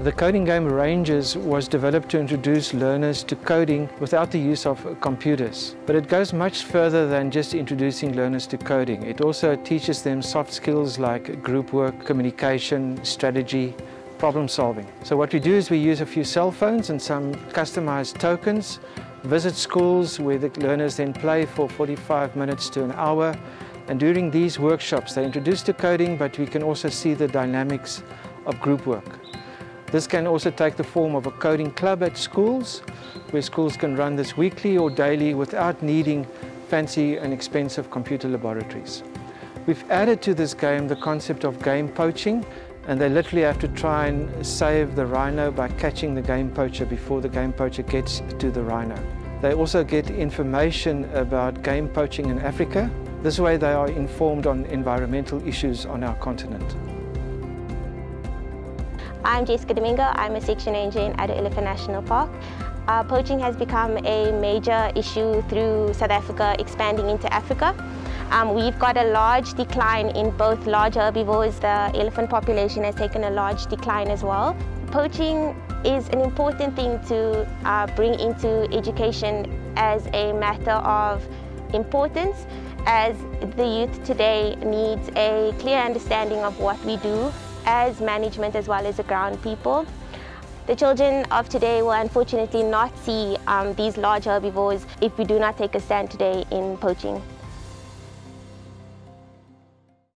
The coding game Rangers was developed to introduce learners to coding without the use of computers. But it goes much further than just introducing learners to coding. It also teaches them soft skills like group work, communication, strategy, problem solving. So what we do is we use a few cell phones and some customized tokens, visit schools where the learners then play for 45 minutes to an hour. And during these workshops, they're introduced to coding, but we can also see the dynamics of group work. This can also take the form of a coding club at schools, where schools can run this weekly or daily without needing fancy and expensive computer laboratories. We've added to this game the concept of game poaching, and they literally have to try and save the rhino by catching the game poacher before the game poacher gets to the rhino. They also get information about game poaching in Africa. This way they are informed on environmental issues on our continent. I'm Jessica Domingo. I'm a section ranger at Elephant National Park. Uh, poaching has become a major issue through South Africa expanding into Africa. Um, we've got a large decline in both large herbivores. The elephant population has taken a large decline as well. Poaching is an important thing to uh, bring into education as a matter of importance as the youth today needs a clear understanding of what we do as management as well as the ground people. The children of today will unfortunately not see um, these large herbivores if we do not take a stand today in poaching.